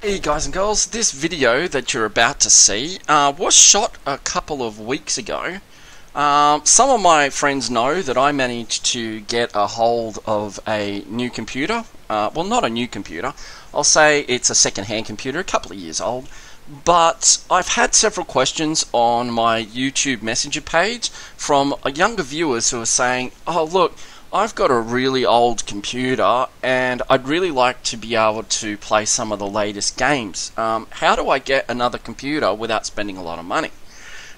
Hey guys and girls, this video that you're about to see uh, was shot a couple of weeks ago. Um, some of my friends know that I managed to get a hold of a new computer. Uh, well, not a new computer. I'll say it's a second-hand computer, a couple of years old. But I've had several questions on my YouTube Messenger page from younger viewers who are saying, oh look, I've got a really old computer and I'd really like to be able to play some of the latest games. Um, how do I get another computer without spending a lot of money?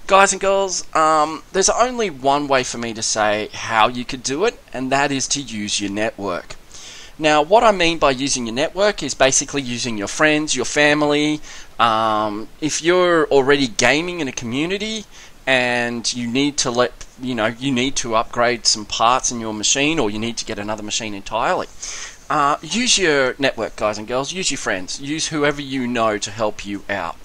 Guys and girls, um, there's only one way for me to say how you could do it, and that is to use your network. Now, what I mean by using your network is basically using your friends, your family. Um, if you're already gaming in a community and you need to let you know you need to upgrade some parts in your machine or you need to get another machine entirely. Uh, use your network guys and girls. Use your friends. Use whoever you know to help you out.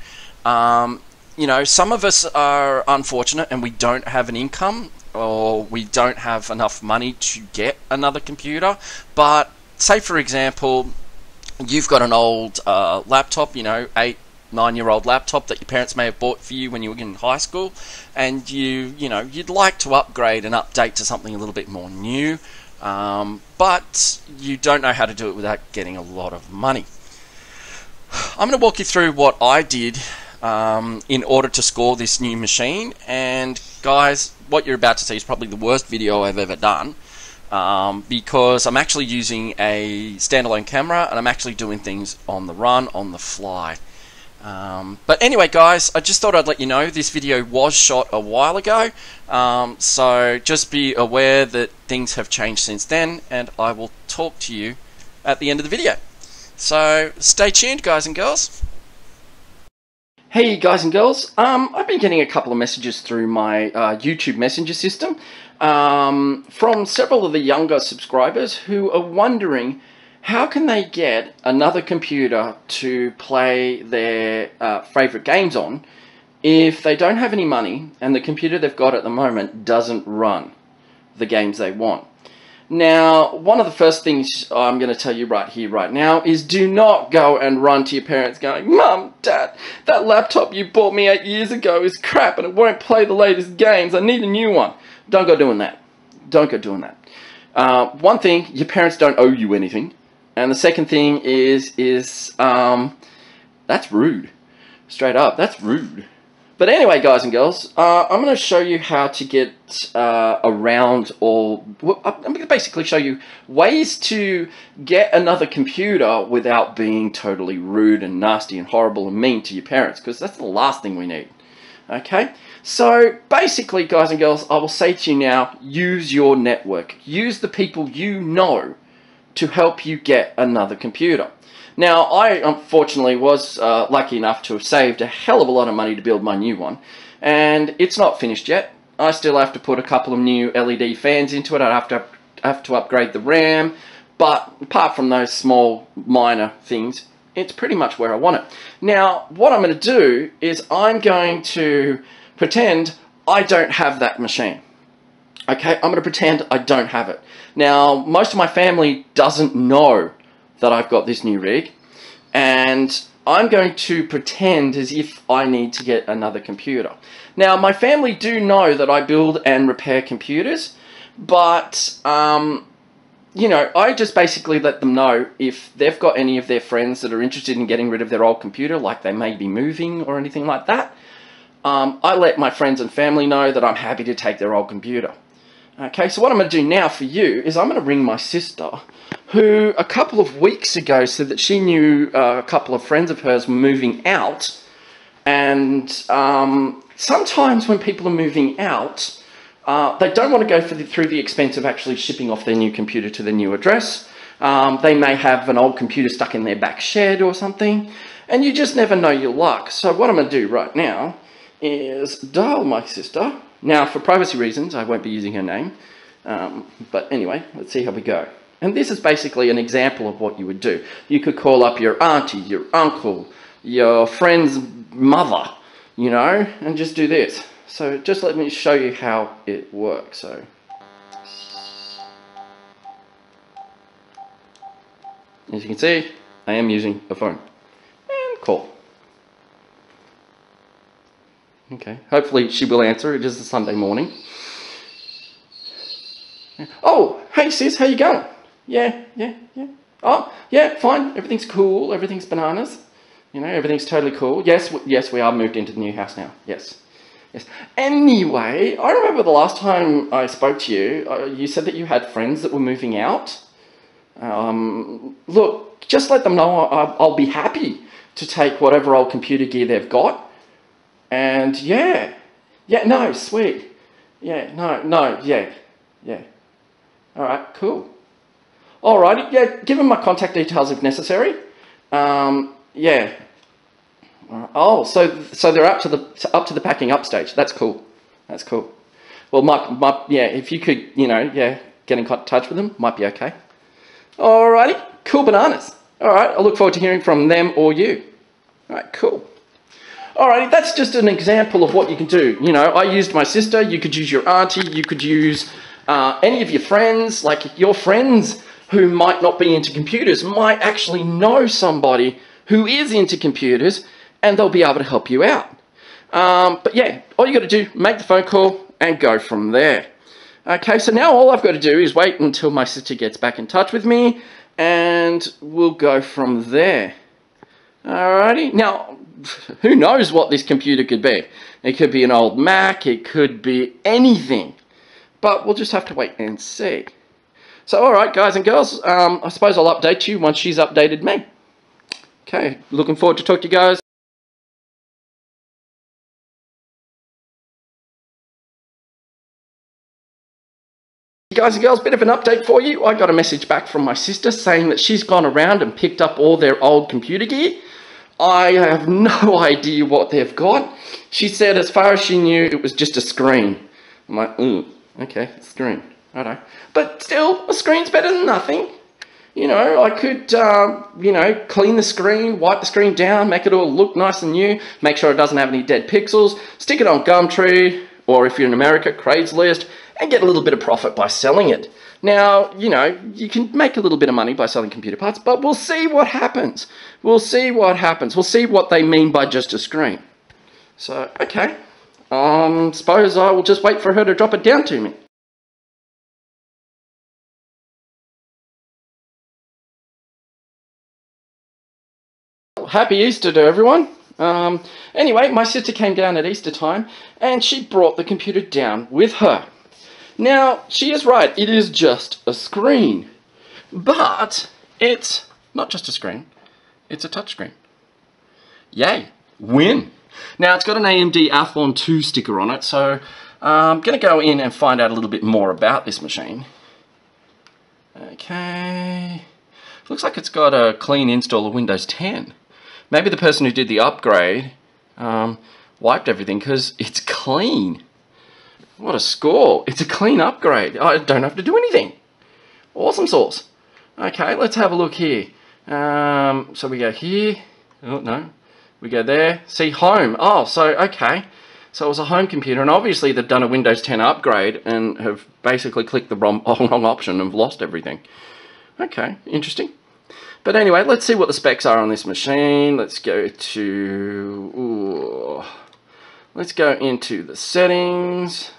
Um, you know some of us are unfortunate and we don't have an income or we don't have enough money to get another computer. But say for example you've got an old uh, laptop you know 8 nine year old laptop that your parents may have bought for you when you were in high school and you you know you'd like to upgrade and update to something a little bit more new um, but you don't know how to do it without getting a lot of money. I'm going to walk you through what I did um, in order to score this new machine and guys what you're about to see is probably the worst video I've ever done um, because I'm actually using a standalone camera and I'm actually doing things on the run on the fly um, but anyway, guys, I just thought I'd let you know this video was shot a while ago, um, so just be aware that things have changed since then, and I will talk to you at the end of the video. So stay tuned, guys and girls. Hey, guys and girls. Um, I've been getting a couple of messages through my uh, YouTube Messenger system um, from several of the younger subscribers who are wondering how can they get another computer to play their uh, favorite games on if they don't have any money and the computer they've got at the moment doesn't run the games they want? Now, one of the first things I'm going to tell you right here, right now, is do not go and run to your parents going, Mum, Dad, that laptop you bought me eight years ago is crap and it won't play the latest games. I need a new one. Don't go doing that. Don't go doing that. Uh, one thing, your parents don't owe you anything. And the second thing is, is um, that's rude. Straight up, that's rude. But anyway, guys and girls, uh, I'm going to show you how to get uh, around or I'm going to basically show you ways to get another computer without being totally rude and nasty and horrible and mean to your parents because that's the last thing we need. Okay, so basically, guys and girls, I will say to you now, use your network. Use the people you know to help you get another computer. Now, I unfortunately was uh, lucky enough to have saved a hell of a lot of money to build my new one, and it's not finished yet. I still have to put a couple of new LED fans into it. I have to have to upgrade the RAM, but apart from those small minor things, it's pretty much where I want it. Now, what I'm going to do is I'm going to pretend I don't have that machine. Okay, I'm going to pretend I don't have it. Now, most of my family doesn't know that I've got this new rig, and I'm going to pretend as if I need to get another computer. Now, my family do know that I build and repair computers, but, um, you know, I just basically let them know if they've got any of their friends that are interested in getting rid of their old computer, like they may be moving or anything like that, um, I let my friends and family know that I'm happy to take their old computer. Okay, so what I'm going to do now for you is I'm going to ring my sister, who a couple of weeks ago said that she knew uh, a couple of friends of hers were moving out. And um, sometimes when people are moving out, uh, they don't want to go the, through the expense of actually shipping off their new computer to their new address. Um, they may have an old computer stuck in their back shed or something, and you just never know your luck. So what I'm going to do right now is dial my sister now, for privacy reasons, I won't be using her name. Um, but anyway, let's see how we go. And this is basically an example of what you would do. You could call up your auntie, your uncle, your friend's mother, you know, and just do this. So just let me show you how it works. So, as you can see, I am using a phone. And call. Okay, hopefully she will answer. It is a Sunday morning. Oh, hey sis, how you going? Yeah, yeah, yeah. Oh, yeah, fine. Everything's cool. Everything's bananas. You know, everything's totally cool. Yes, yes, we are moved into the new house now. Yes. Yes. Anyway, I remember the last time I spoke to you, uh, you said that you had friends that were moving out. Um, look, just let them know I, I'll be happy to take whatever old computer gear they've got. And yeah, yeah, no, sweet. Yeah, no, no, yeah, yeah. All right, cool. All righty, yeah, give them my contact details if necessary. Um, yeah. Oh, so so they're up to the up to the packing up stage. That's cool. That's cool. Well, my, my, yeah, if you could, you know, yeah, get in touch with them, might be okay. Alrighty, cool bananas. Alright, I look forward to hearing from them or you. Alright, cool. Alrighty, that's just an example of what you can do. You know, I used my sister, you could use your auntie, you could use uh, any of your friends, like your friends who might not be into computers might actually know somebody who is into computers and they'll be able to help you out. Um, but yeah, all you got to do, make the phone call and go from there. Okay, so now all I've got to do is wait until my sister gets back in touch with me and we'll go from there. Alrighty, now who knows what this computer could be? It could be an old Mac, it could be anything, but we'll just have to wait and see. So, alright, guys and girls, um, I suppose I'll update you once she's updated me. Okay, looking forward to talk to you guys. Guys and girls, bit of an update for you. I got a message back from my sister saying that she's gone around and picked up all their old computer gear. I have no idea what they've got. She said as far as she knew, it was just a screen. I'm like, ooh, okay, screen. I know. But still, a screen's better than nothing. You know, I could, uh, you know, clean the screen, wipe the screen down, make it all look nice and new, make sure it doesn't have any dead pixels, stick it on Gumtree, or if you're in America, Craigslist, and get a little bit of profit by selling it. Now, you know, you can make a little bit of money by selling computer parts, but we'll see what happens. We'll see what happens. We'll see what they mean by just a screen. So, okay. Um, suppose I will just wait for her to drop it down to me. happy Easter to everyone. Um, anyway, my sister came down at Easter time and she brought the computer down with her. Now, she is right, it is just a screen. But it's not just a screen, it's a touchscreen. Yay, win. Now, it's got an AMD Athlon 2 sticker on it, so I'm going to go in and find out a little bit more about this machine. Okay. Looks like it's got a clean install of Windows 10. Maybe the person who did the upgrade um, wiped everything because it's clean. What a score. It's a clean upgrade. I don't have to do anything. Awesome sauce. Okay, let's have a look here. Um, so we go here. Oh, no. We go there. See, home. Oh, so, okay. So it was a home computer, and obviously they've done a Windows 10 upgrade and have basically clicked the wrong, wrong option and have lost everything. Okay, interesting. But anyway, let's see what the specs are on this machine. Let's go to... Ooh, let's go into the settings.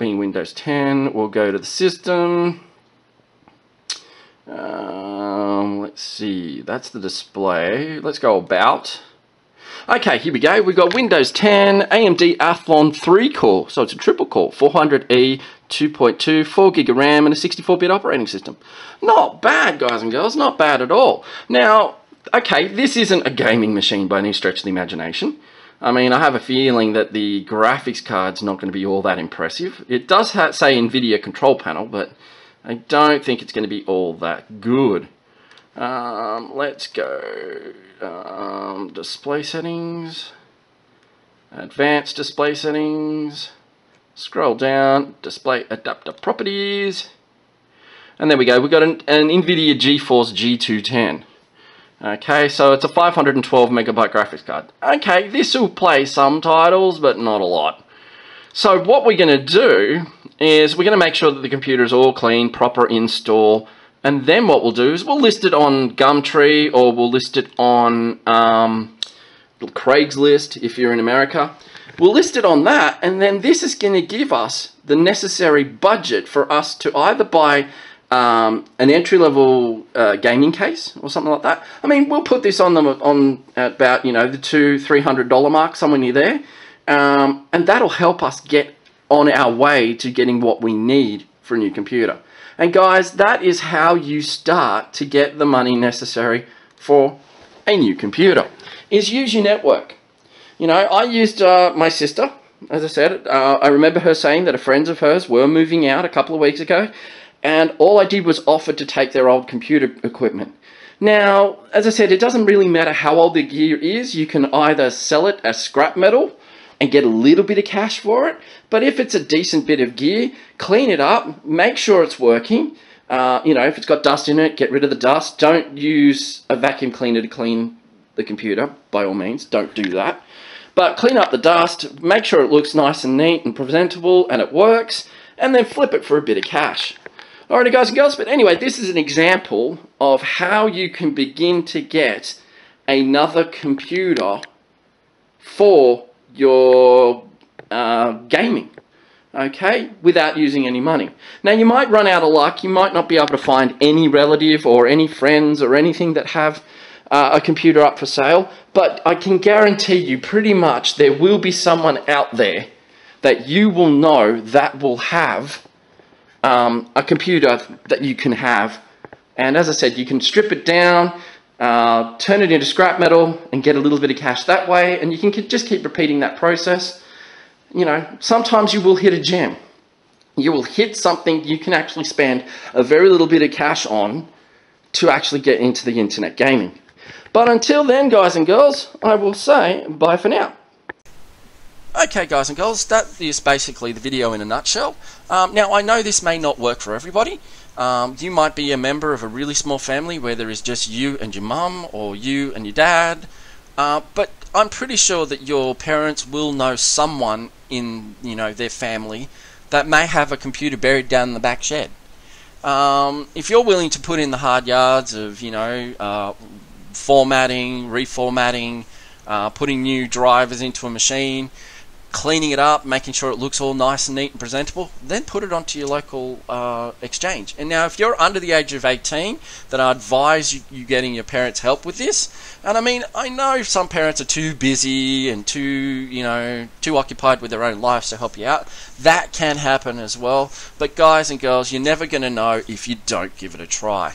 Being Windows 10, we'll go to the system. Um, let's see, that's the display. Let's go about. Okay, here we go. We've got Windows 10, AMD Athlon 3 core, so it's a triple core, 400E, 2.2, 4 gig of RAM, and a 64-bit operating system. Not bad, guys and girls, not bad at all. Now, okay, this isn't a gaming machine by any stretch of the imagination. I mean, I have a feeling that the graphics card's not going to be all that impressive. It does say NVIDIA control panel, but I don't think it's going to be all that good. Um, let's go um, display settings, advanced display settings, scroll down, display adapter properties, and there we go, we've got an, an NVIDIA GeForce G210. Okay, so it's a 512 megabyte graphics card. Okay, this will play some titles, but not a lot. So what we're going to do is we're going to make sure that the computer is all clean, proper install, And then what we'll do is we'll list it on Gumtree or we'll list it on um, Craigslist if you're in America. We'll list it on that, and then this is going to give us the necessary budget for us to either buy um, an entry level uh, gaming case or something like that. I mean, we'll put this on them on about you know the two three hundred dollar mark, somewhere near there, um, and that'll help us get on our way to getting what we need for a new computer. And guys, that is how you start to get the money necessary for a new computer. Is use your network. You know, I used uh, my sister, as I said. Uh, I remember her saying that a friends of hers were moving out a couple of weeks ago, and all I did was offer to take their old computer equipment. Now, as I said, it doesn't really matter how old the gear is. You can either sell it as scrap metal and get a little bit of cash for it, but if it's a decent bit of gear, clean it up, make sure it's working. Uh, you know, if it's got dust in it, get rid of the dust. Don't use a vacuum cleaner to clean the computer, by all means, don't do that. But clean up the dust, make sure it looks nice and neat and presentable and it works, and then flip it for a bit of cash. Alrighty guys and girls, but anyway, this is an example of how you can begin to get another computer for your uh, gaming, okay, without using any money. Now you might run out of luck, you might not be able to find any relative or any friends or anything that have uh, a computer up for sale, but I can guarantee you pretty much there will be someone out there that you will know that will have um, a computer that you can have. And as I said, you can strip it down, uh, turn it into scrap metal, and get a little bit of cash that way. And you can just keep repeating that process. You know, sometimes you will hit a gem. You will hit something you can actually spend a very little bit of cash on to actually get into the internet gaming. But until then, guys and girls, I will say bye for now. Okay, guys and girls, that is basically the video in a nutshell. Um, now, I know this may not work for everybody. Um, you might be a member of a really small family where there is just you and your mum, or you and your dad. Uh, but I'm pretty sure that your parents will know someone in, you know, their family that may have a computer buried down in the back shed. Um, if you're willing to put in the hard yards of, you know, uh, formatting, reformatting, uh, putting new drivers into a machine, cleaning it up, making sure it looks all nice and neat and presentable, then put it onto your local uh, exchange. And now, if you're under the age of 18, then I advise you, you, getting your parents' help with this. And I mean, I know some parents are too busy and too, you know, too occupied with their own lives to help you out. That can happen as well. But guys and girls, you're never going to know if you don't give it a try.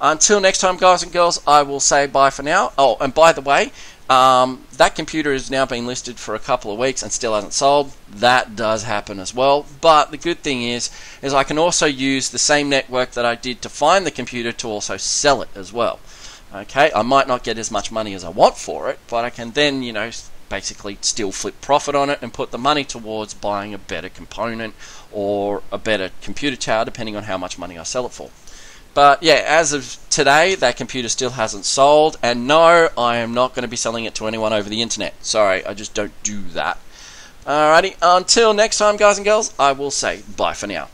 Until next time, guys and girls, I will say bye for now. Oh, and by the way, um, that computer has now been listed for a couple of weeks and still hasn't sold. That does happen as well. But the good thing is, is I can also use the same network that I did to find the computer to also sell it as well. Okay, I might not get as much money as I want for it, but I can then, you know, basically still flip profit on it and put the money towards buying a better component or a better computer tower, depending on how much money I sell it for. But yeah, as of today, that computer still hasn't sold. And no, I am not going to be selling it to anyone over the internet. Sorry, I just don't do that. Alrighty, until next time, guys and girls, I will say bye for now.